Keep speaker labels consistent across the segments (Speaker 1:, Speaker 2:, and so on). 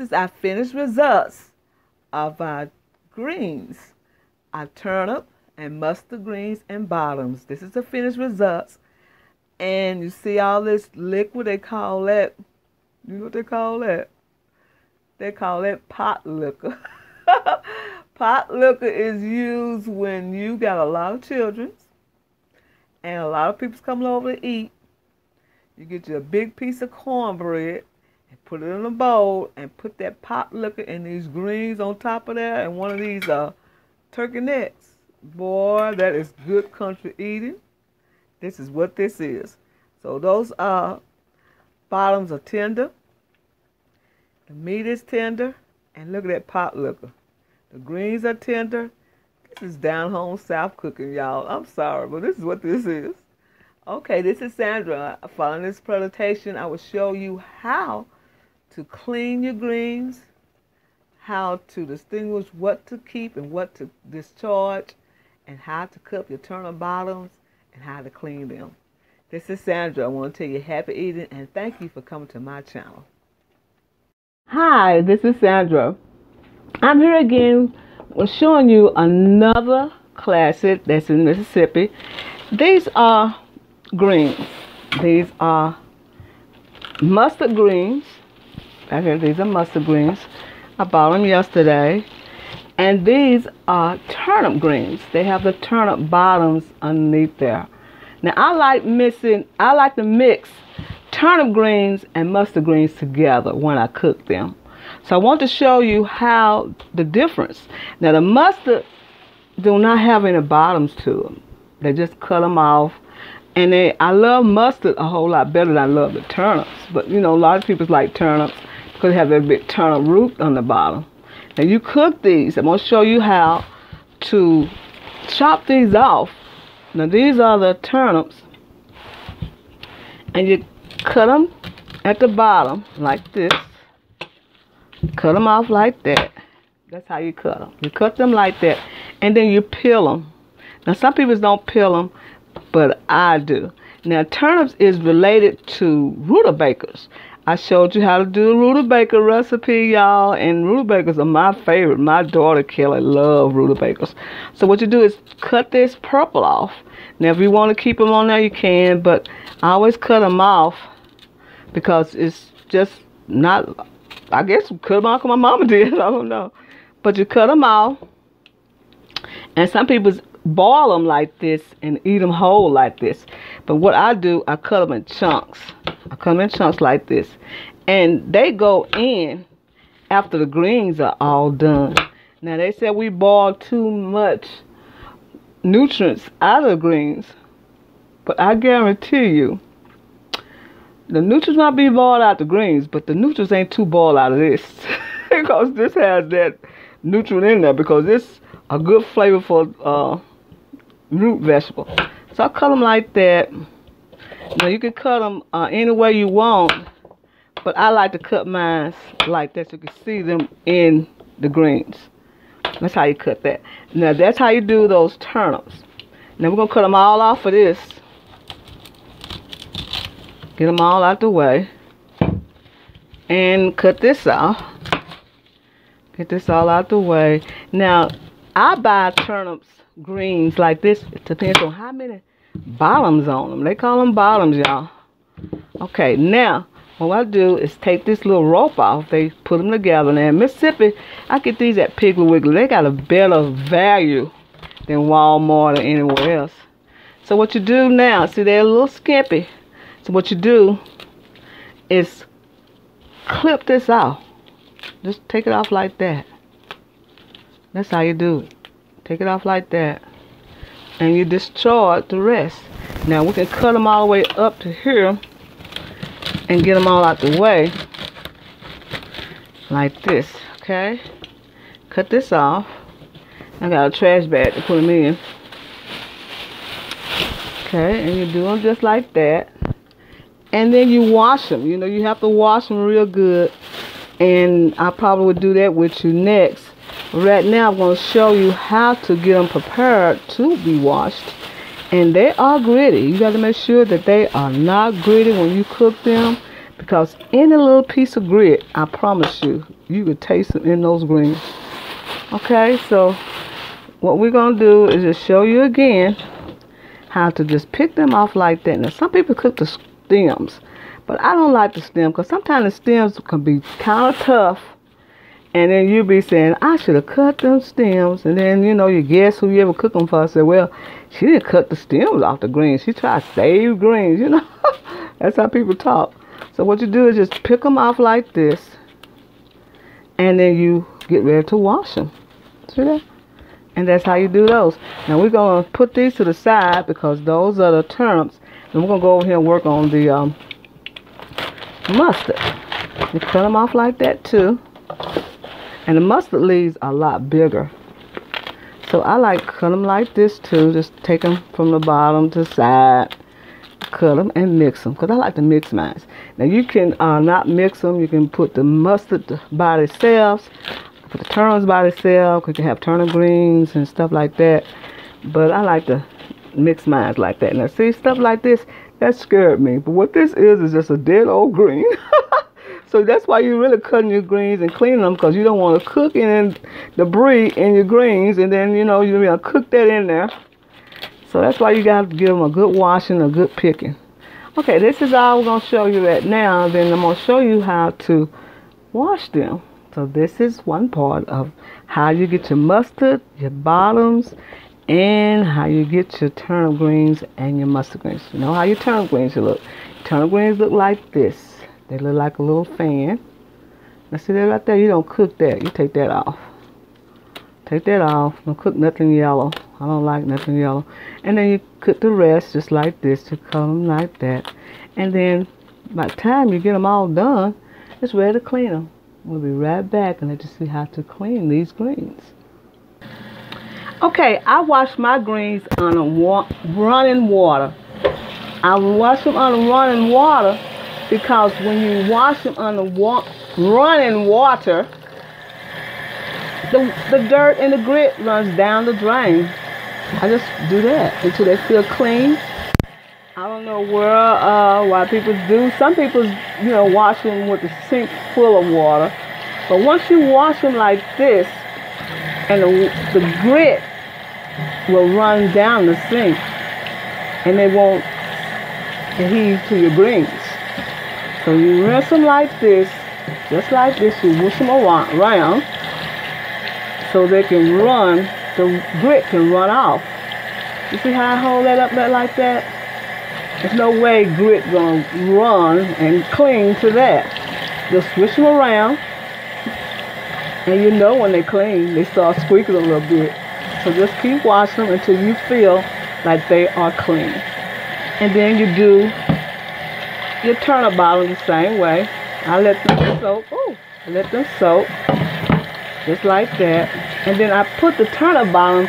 Speaker 1: this is our finished results of our greens, our turnip and mustard greens and bottoms. This is the finished results. And you see all this liquid, they call that, you know what they call that? They call that pot liquor. pot liquor is used when you got a lot of children and a lot of people's coming over to eat. You get you a big piece of cornbread and put it in a bowl and put that pot liquor and these greens on top of there and one of these uh, turkey necks. Boy, that is good country eating. This is what this is. So those uh, bottoms are tender. The meat is tender. And look at that pot liquor. The greens are tender. This is down home South cooking, y'all. I'm sorry, but this is what this is. Okay, this is Sandra. Following this presentation, I will show you how to clean your greens, how to distinguish what to keep and what to discharge, and how to cook your turnip bottoms and how to clean them. This is Sandra. I want to tell you happy eating and thank you for coming to my channel. Hi, this is Sandra. I'm here again showing you another classic that's in Mississippi. These are greens. These are mustard greens. These are mustard greens. I bought them yesterday. And these are turnip greens. They have the turnip bottoms underneath there. Now I like mixing, I like to mix turnip greens and mustard greens together when I cook them. So I want to show you how the difference. Now the mustard do not have any bottoms to them. They just cut them off. And they, I love mustard a whole lot better than I love the turnips. But you know, a lot of people like turnips they have a big turnip root on the bottom. Now you cook these. I'm going to show you how to chop these off. Now these are the turnips. And you cut them at the bottom like this. Cut them off like that. That's how you cut them. You cut them like that. And then you peel them. Now some people don't peel them, but I do. Now turnips is related to rutabagas. I showed you how to do a rutabaga recipe, y'all, and rutabagas are my favorite. My daughter Kelly love rutabagas. So what you do is cut this purple off. Now, if you want to keep them on there, you can, but I always cut them off because it's just not. I guess cut them off. My mama did. I don't know, but you cut them off, and some people boil them like this and eat them whole like this. But what I do, I cut them in chunks. I cut them in chunks like this. And they go in after the greens are all done. Now they said we boil too much nutrients out of greens. But I guarantee you, the nutrients might be boiled out the greens, but the nutrients ain't too boiled out of this. because this has that nutrient in there because it's a good flavorful uh, root vegetable. So I cut them like that. Now you can cut them uh, any way you want, but I like to cut mine like that so you can see them in the greens. That's how you cut that. Now that's how you do those turnips. Now we're going to cut them all off of this. Get them all out the way. And cut this off. Get this all out the way. Now, I buy turnips greens like this. It depends on how many bottoms on them. They call them bottoms, y'all. Okay, now, what I do is take this little rope off. They put them together. Now, in Mississippi, I get these at Piggly Wiggly. They got a better value than Walmart or anywhere else. So what you do now, see they're a little skimpy. So what you do is clip this off. Just take it off like that. That's how you do it. Take it off like that. And you discharge the rest. Now we can cut them all the way up to here and get them all out the way like this okay? Cut this off. I got a trash bag to put them in okay? And you do them just like that. And then you wash them you know you have to wash them real good and I probably would do that with you next right now I'm going to show you how to get them prepared to be washed and they are gritty. You got to make sure that they are not gritty when you cook them Because any little piece of grit, I promise you, you could taste it in those greens. Okay, so what we're going to do is just show you again how to just pick them off like that. Now, some people cook the stems, but I don't like the stem because sometimes the stems can be kind of tough. And then you be saying, I should have cut them stems. And then, you know, you guess who you ever cook them for. I said, well, she didn't cut the stems off the greens. She tried to save greens, you know. That's how people talk. So what you do is just pick them off like this. And then you get ready to wash them. See that? And that's how you do those. Now we're going to put these to the side because those are the turnips. And we're going to go over here and work on the um, mustard. You cut them off like that too. And the mustard leaves are a lot bigger. So I like cut them like this too. Just take them from the bottom to side. Cut them and mix them. Because I like to mix mine. Now you can uh, not mix them. You can put the mustard by themselves put the turnips by themselves. You can have turnip greens and stuff like that. But I like to mix mine like that. Now, see, stuff like this, that scared me. But what this is, is just a dead old green. so that's why you're really cutting your greens and cleaning them because you don't want to cook in debris in your greens. And then, you know, you're going to cook that in there. So that's why you got to give them a good washing, a good picking. Okay, this is all we're going to show you right now. Then I'm going to show you how to wash them. So this is one part of how you get your mustard, your bottoms, and how you get your turnip greens and your mustard greens. You know how your turnip greens look. Turnip greens look like this. They look like a little fan. Now see that right there? You don't cook that. You take that off. Take that off. Don't cook nothing yellow. I don't like nothing yellow. And then you cook the rest just like this. to cut them like that. And then by the time you get them all done, it's ready to clean them. We'll be right back and let you see how to clean these greens. Okay, I wash my greens on a wa running water. I wash them on running water because when you wash them on the running water, the, the dirt and the grit runs down the drain. I just do that until they feel clean. I don't know where, uh, why people do. Some people, you know, wash them with the sink full of water. But once you wash them like this, and the, the grit will run down the sink, and they won't adhere to your greens. So you rinse them like this, just like this. You whoosh them around so they can run, the grit can run off. You see how I hold that up there like that? There's no way grit gonna run and cling to that. Just switch them around and you know when they clean, they start squeaking a little bit. So just keep washing them until you feel like they are clean. And then you do your turnip bottom the same way. I let them soak. Oh, I let them soak. Just like that. And then I put the turnip bottoms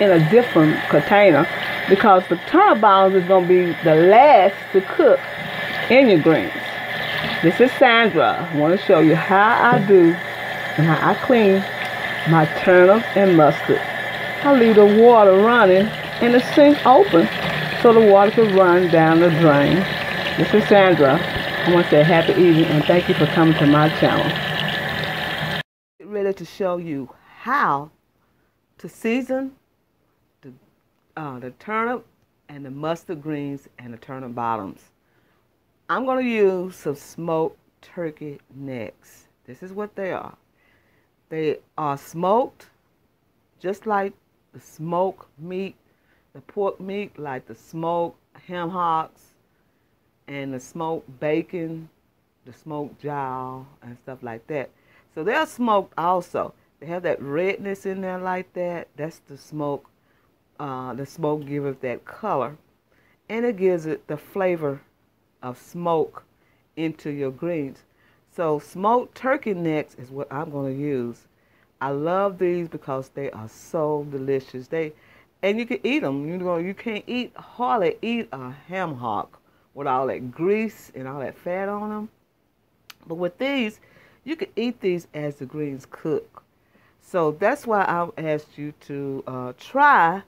Speaker 1: in a different container because the turnip bottoms is going to be the last to cook in your greens. This is Sandra. I want to show you how I do now I clean my turnip and mustard. I leave the water running and the sink open so the water can run down the drain. This is Sandra. I want to say happy evening and thank you for coming to my channel. Get ready to show you how to season the, uh, the turnip and the mustard greens and the turnip bottoms. I'm going to use some smoked turkey necks. This is what they are. They are smoked just like the smoked meat, the pork meat, like the smoked ham hocks and the smoked bacon, the smoked jowl, and stuff like that. So they're smoked also. They have that redness in there like that. That's the smoke. Uh, the smoke gives it that color. And it gives it the flavor of smoke into your greens. So smoked turkey necks is what I'm going to use. I love these because they are so delicious. They and you can eat them. You know, you can't eat hardly eat a ham hock with all that grease and all that fat on them. But with these, you can eat these as the greens cook. So that's why I asked you to uh, try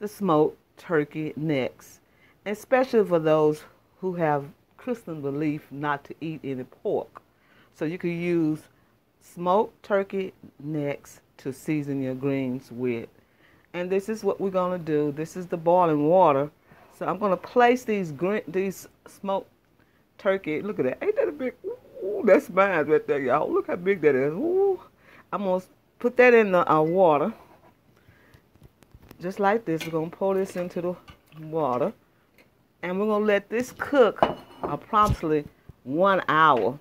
Speaker 1: the smoked turkey necks, especially for those who have Christian belief not to eat any pork. So you can use smoked turkey necks to season your greens with. And this is what we're going to do. This is the boiling water. So I'm going to place these green, these smoked turkey. Look at that. Ain't that a big? Ooh, that's mine right there, y'all. Look how big that is. Ooh. I'm going to put that in the uh, water. Just like this. We're going to pour this into the water. And we're going to let this cook approximately one hour.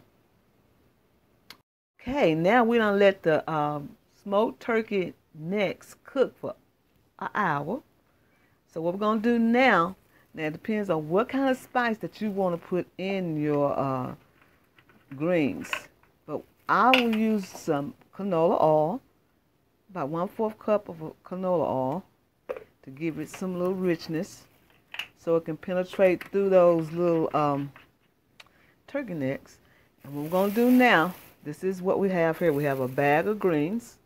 Speaker 1: Okay, now we're going to let the um, smoked turkey necks cook for an hour. So what we're going to do now, now it depends on what kind of spice that you want to put in your uh, greens. But I will use some canola oil, about one fourth cup of canola oil to give it some little richness so it can penetrate through those little um, turkey necks. And what we're going to do now, this is what we have here. We have a bag of greens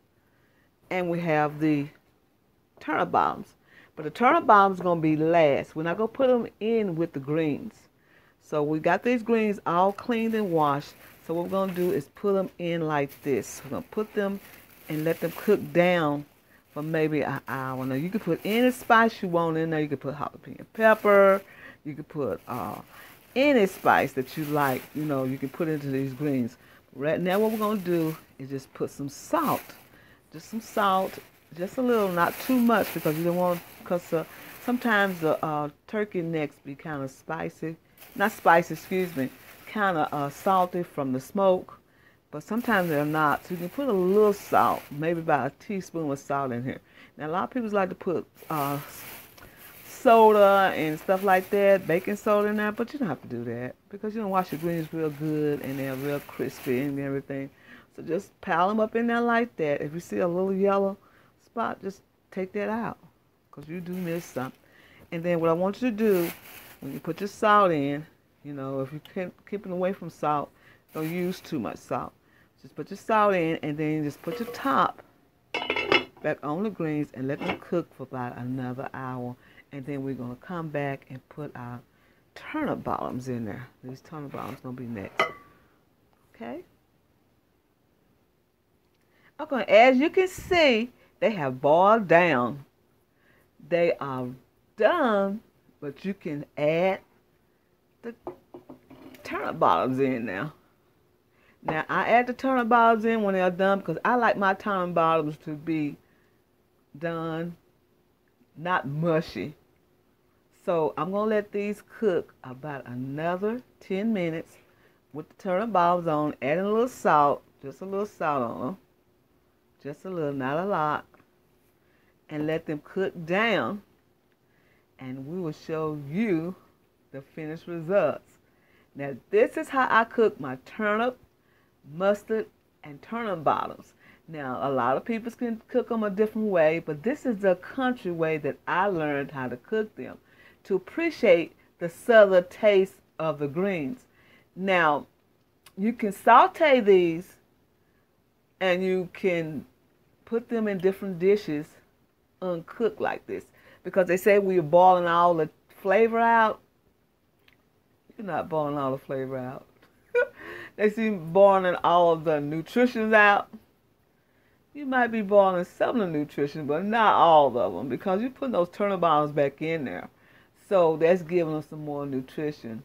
Speaker 1: and we have the turnip bombs. But the turnip bombs going to be last. We're not going to put them in with the greens. So we got these greens all cleaned and washed. So what we're going to do is put them in like this. We're going to put them and let them cook down for maybe an hour. Now you can put any spice you want in there. You can put jalapeno pepper. You can put uh, any spice that you like. You know, you can put into these greens. Right now, what we're gonna do is just put some salt, just some salt, just a little, not too much because you don't want because uh, sometimes the uh, turkey necks be kind of spicy, not spicy, excuse me, kind of uh, salty from the smoke but sometimes they're not. So you can put a little salt, maybe about a teaspoon of salt in here. Now, a lot of people like to put uh, soda and stuff like that, baking soda in there, but you don't have to do that because you don't wash your greens real good and they're real crispy and everything. So just pile them up in there like that. If you see a little yellow spot, just take that out because you do miss some. And then what I want you to do, when you put your salt in, you know, if you keep keeping away from salt, don't use too much salt. Just put your salt in and then just put your top back on the greens and let them cook for about another hour. And then we're going to come back and put our turnip bottoms in there. These turnip bottoms going to be next. Okay? Okay, as you can see, they have boiled down. They are done, but you can add the turnip bottoms in now. Now I add the turnip bottoms in when they're done because I like my turnip bottoms to be done, not mushy. So I'm gonna let these cook about another 10 minutes with the turnip bottoms on, adding a little salt, just a little salt on them, just a little, not a lot, and let them cook down. And we will show you the finished results. Now this is how I cook my turnip mustard, and turnip bottoms. Now, a lot of people can cook them a different way, but this is the country way that I learned how to cook them to appreciate the southern taste of the greens. Now, you can saute these and you can put them in different dishes uncooked like this because they say we're boiling all the flavor out. You're not boiling all the flavor out. they seem boiling all of the nutritions out. You might be boiling some of the nutrition, but not all of them because you're putting those turnip bombs back in there. So that's giving them some more nutrition.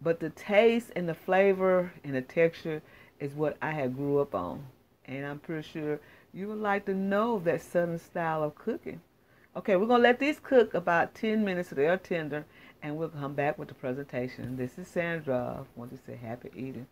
Speaker 1: But the taste and the flavor and the texture is what I had grew up on. And I'm pretty sure you would like to know that southern style of cooking. Okay, we're going to let these cook about 10 minutes so they're tender, and we'll come back with the presentation. This is Sandra. I want to say happy eating.